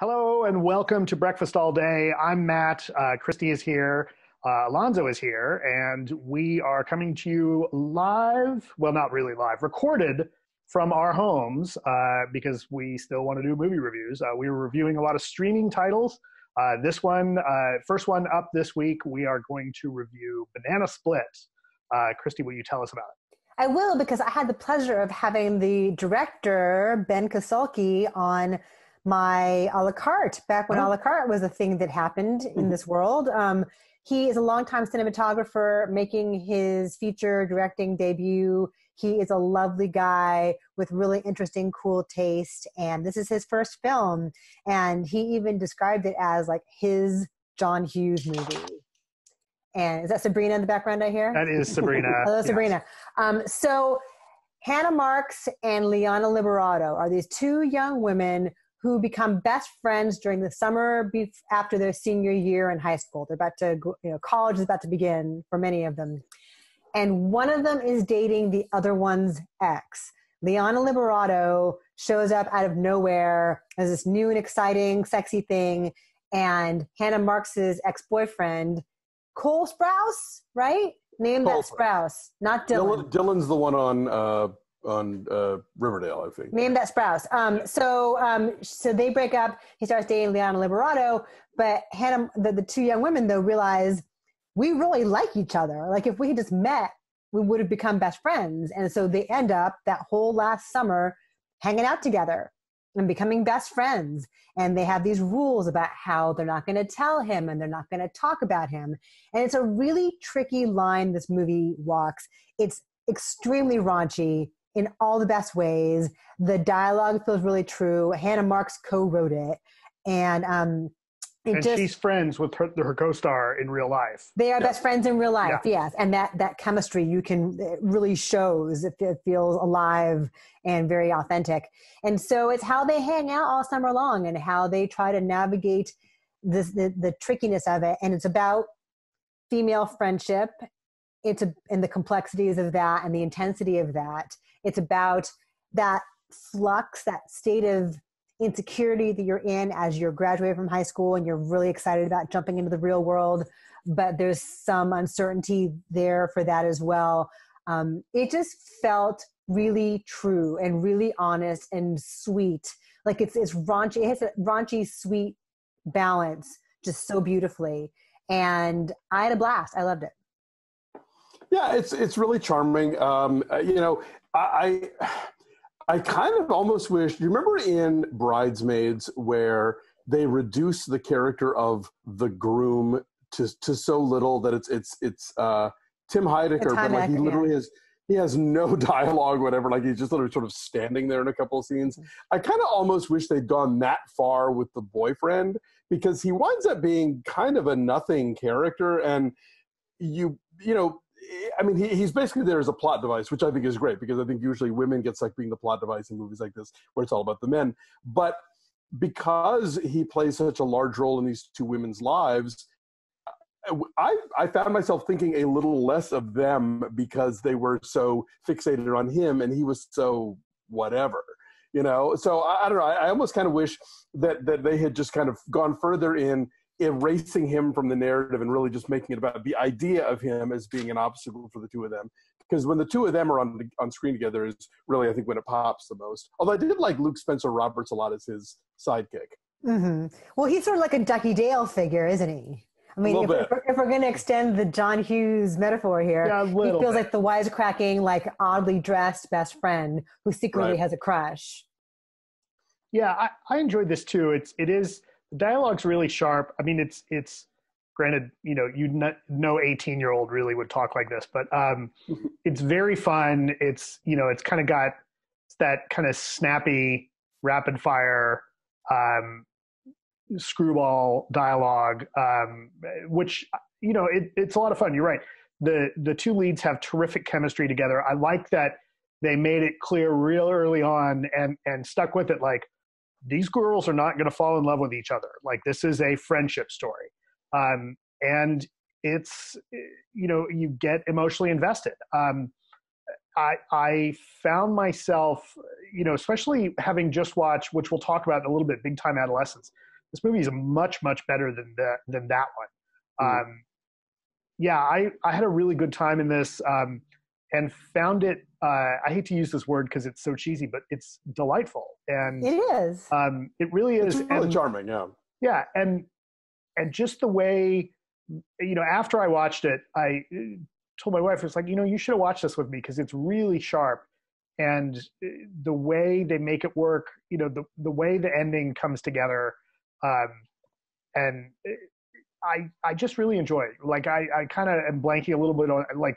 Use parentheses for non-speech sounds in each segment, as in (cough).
Hello and welcome to Breakfast All Day. I'm Matt. Uh, Christy is here. Uh, Alonso is here, and we are coming to you live. Well, not really live, recorded from our homes uh, because we still want to do movie reviews. Uh, we were reviewing a lot of streaming titles. Uh, this one, uh, first one up this week, we are going to review Banana Split. Christy, will you tell us about it? I will because I had the pleasure of having the director Ben Kasulke on my a la carte back when oh. a la carte was a thing that happened in mm-hmm. this world. Um, he is a longtime cinematographer making his feature directing debut. He is a lovely guy with really interesting, cool taste. And this is his first film. And he even described it as like his John Hughes movie. And is that Sabrina in the background I hear? That is Sabrina. (laughs) Hello, Sabrina. Yes. Um, so Hannah Marks and Liana Liberato are these two young women who become best friends during the summer after their senior year in high school. They're about to, you know, college is about to begin for many of them. And one of them is dating the other one's ex. Liana Liberato shows up out of nowhere as this new and exciting, sexy thing. And Hannah Marks's ex boyfriend, Cole Sprouse, right? Name Cole that Sprouse, not Dylan. Dylan. Dylan's the one on uh, on uh, Riverdale, I think. Name that Sprouse. Um, so um, so they break up. He starts dating Liana Liberato, but Hannah, the, the two young women though realize we really like each other. Like if we had just met, we would have become best friends. And so they end up that whole last summer hanging out together and becoming best friends. And they have these rules about how they're not going to tell him and they're not going to talk about him. And it's a really tricky line this movie walks. It's extremely raunchy in all the best ways. The dialogue feels really true. Hannah Marks co-wrote it, and um, and just, she's friends with her, her, co-star in real life. They are best friends in real life, yeah. yes. And that that chemistry you can really shows. It, it, feels alive and very authentic. And so it's how they hang out all summer long and how they try to navigate this the, the trickiness of it. And it's about female friendship. It's a, and the complexities of that and the intensity of that. It's about that flux, that state of insecurity that you're in as you're graduating from high school and you're really excited about jumping into the real world, but there's some uncertainty there for that as well. Um, it just felt really true and really honest and sweet. Like it's it's raunchy. It has a raunchy, sweet balance just so beautifully. And I had a blast. I loved it. Yeah, it's it's really charming. Um, you know, I I kind of almost wish. You remember in Bridesmaids where they reduce the character of the groom to to so little that it's it's it's uh, Tim Heidecker, but like he literally yeah. has he has no (laughs) dialogue, whatever. Like he's just literally sort of standing there in a couple of scenes. I kind of almost wish they'd gone that far with the boyfriend because he winds up being kind of a nothing character, and you you know I mean, he, he's basically there as a plot device, which I think is great because I think usually women get stuck being the plot device in movies like this, where it's all about the men. But because he plays such a large role in these two women's lives, I, I found myself thinking a little less of them because they were so fixated on him and he was so whatever, you know. So I, I don't know. I, I almost kind of wish that that they had just kind of gone further in erasing him from the narrative and really just making it about the idea of him as being an obstacle for the two of them. Because when the two of them are on on screen together is really I think when it pops the most. Although I did like Luke Spencer Roberts a lot as his sidekick. Mm-hmm. Well, he's sort of like a Duckie Dale figure, isn't he? I mean, if, if, we're, if we're going to extend the John Hughes metaphor here, yeah, he feels bit. like the wisecracking, like oddly dressed best friend who secretly right. has a crush. Yeah, I, I enjoyed this too. It's it is the dialogue's really sharp. I mean, it's it's granted, you know, you no 18 year old really would talk like this, but um, (laughs) it's very fun. It's you know, it's kind of got that kind of snappy, rapid fire, um, screwball dialogue, um, which you know, it, it's a lot of fun. You're right. The the two leads have terrific chemistry together. I like that they made it clear real early on and and stuck with it. Like these girls are not going to fall in love with each other. Like this is a friendship story. Um, and it's, you know, you get emotionally invested. Um, I, I found myself, you know, especially having just watched, which we'll talk about in a little bit, Big Time Adolescence. This movie is much, much better than that than that one. Mm. Um, yeah, I, I had a really good time in this um, and found it. Uh, I hate to use this word because it's so cheesy, but it's delightful and it is. Um, it really is. It's really and, charming. Yeah. Yeah, and and just the way, you know, after I watched it, I told my wife, "It's like, you know, you should have watched this with me because it's really sharp, and uh, the way they make it work, you know, the the way the ending comes together, um, and uh, I I just really enjoy it. Like I I kind of am blanking a little bit on like,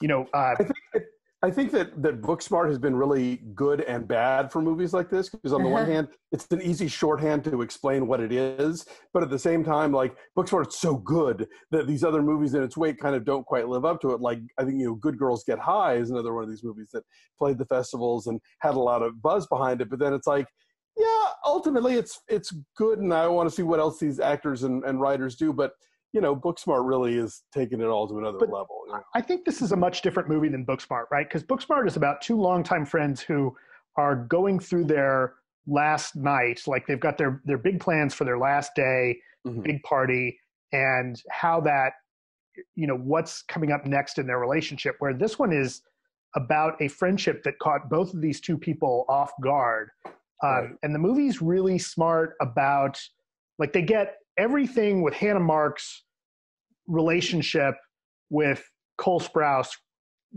you know, uh, I think I think that that Booksmart has been really good and bad for movies like this because on the one uh-huh. hand, it's an easy shorthand to explain what it is, but at the same time, like Booksmart's so good that these other movies in its wake kind of don't quite live up to it. Like I think you know, Good Girls Get High is another one of these movies that played the festivals and had a lot of buzz behind it, but then it's like, yeah, ultimately it's it's good, and I want to see what else these actors and, and writers do, but you know, Booksmart really is taking it all to another but level. You know? I think this is a much different movie than Booksmart, right? Because Booksmart is about two longtime friends who are going through their last night, like they've got their their big plans for their last day, mm-hmm. big party, and how that, you know, what's coming up next in their relationship. Where this one is about a friendship that caught both of these two people off guard. Um, right. And the movie's really smart about, like, they get everything with Hannah Marks relationship with Cole Sprouse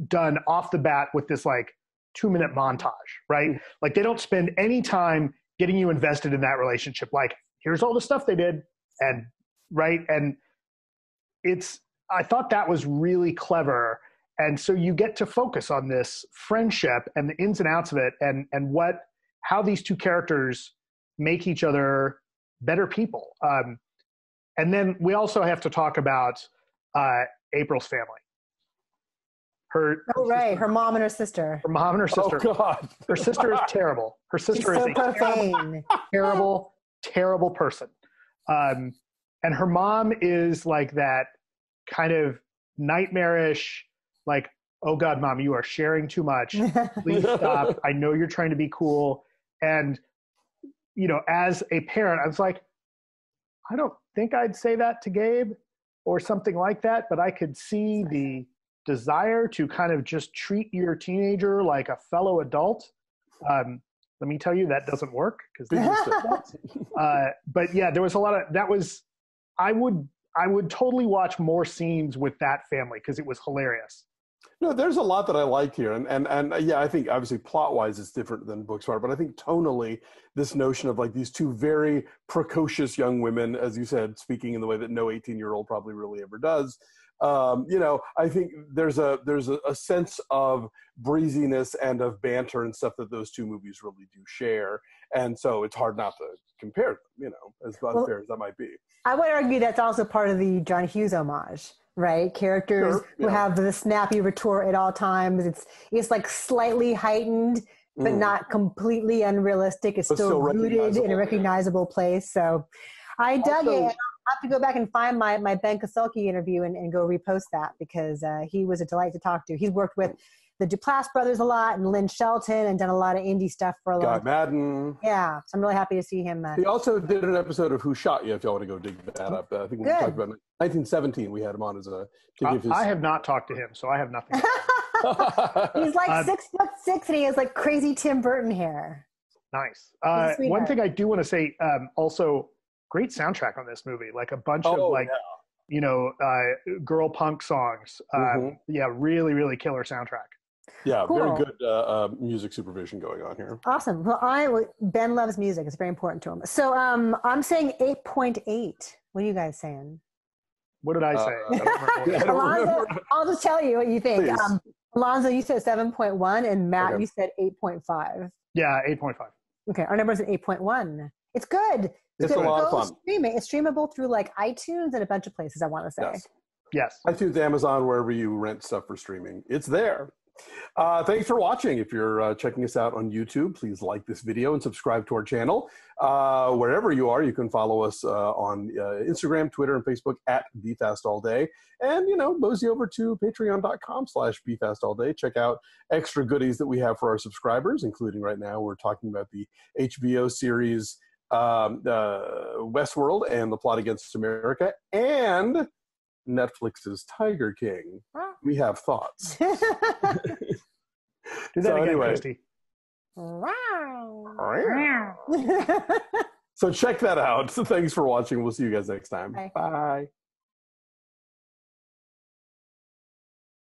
done off the bat with this like two minute montage, right? Mm. Like they don't spend any time getting you invested in that relationship. Like, here's all the stuff they did, and right, and it's. I thought that was really clever, and so you get to focus on this friendship and the ins and outs of it, and and what how these two characters make each other better people. Um, and then we also have to talk about uh, April's family. Her, oh, right. Her mom and her sister. Her mom and her sister. Oh, God. Her sister is terrible. Her sister She's is so a terrible, (laughs) terrible, terrible person. Um, and her mom is like that kind of nightmarish, like, oh God, mom, you are sharing too much. (laughs) Please stop. I know you're trying to be cool. And, you know, as a parent, I was like, I don't think I'd say that to Gabe or something like that, but I could see the desire to kind of just treat your teenager like a fellow adult. Um, let me tell you, that doesn't work because (laughs) uh, but yeah, there was a lot of that was. I would I would totally watch more scenes with that family because it was hilarious. No, there's a lot that I like here, and and and uh, yeah, I think obviously plot wise it's different than Booksmart, but I think tonally this notion of like these two very precocious young women, as you said, speaking in the way that no 18 year old probably really ever does. Um, you know, I think there's a there's a, a, sense of breeziness and of banter and stuff that those two movies really do share, and so it's hard not to compare them. You know, as unfair well, as that might be. I would argue that's also part of the John Hughes homage right? Characters sure, yeah. who have the snappy retort at all times. It's it's like slightly heightened, but mm. not completely unrealistic. It's still, still rooted in a recognizable place. So I dug also, it. I'll have to go back and find my, my Ben Kasulke interview and, and go repost that because uh, he was a delight to talk to. He's worked with the Duplass brothers a lot and Lynn Shelton and done a lot of indie stuff for a long time. Madden. Yeah, so I'm really happy to see him. Uh, he also did an episode of Who Shot Ya if y'all want to go dig that up. Uh, I think we talked about 1917. We had him on as a. Uh, his... I have not talked to him, so I have nothing. (laughs) He's like uh, six foot six and he has like crazy Tim Burton hair. Nice. Uh, one thing I do want to say um, also, great soundtrack on this movie. Like a bunch oh, of like. Yeah. You know, uh, girl punk songs. Um, mm-hmm. Yeah, really, really killer soundtrack. Yeah, cool. very good uh, uh, music supervision going on here. Awesome. Well, I Ben loves music. It's very important to him. So um, I'm saying eight point eight. What are you guys saying? What did I say? Uh, I (laughs) Alonso, I'll just tell you what you think. Um, Alonso, you said seven point one, and Matt, okay. you said eight point five. Yeah, eight point five. Okay, our number is an eight point one. It's good. It's, it's good. a lot of fun. Streaming. It's streamable through like iTunes and a bunch of places. I want to say. Yes. Yes. iTunes, Amazon, wherever you rent stuff for streaming, it's there Uh, thanks for watching. If you're uh, checking us out on YouTube, please like this video and subscribe to our channel. Uh, wherever you are, you can follow us uh, on uh, Instagram, Twitter, and Facebook at bfastallday. And, you know, mosey over to patreon.com slash bfastallday. Check out extra goodies that we have for our subscribers, including right now we're talking about the HBO series um, uh, Westworld and The Plot Against America and Netflix's Tiger King. We have thoughts. (laughs) Do that So again, anyway. Christy. (laughs) so check that out. So (laughs) thanks for watching. We'll see you guys next time. Bye. Bye.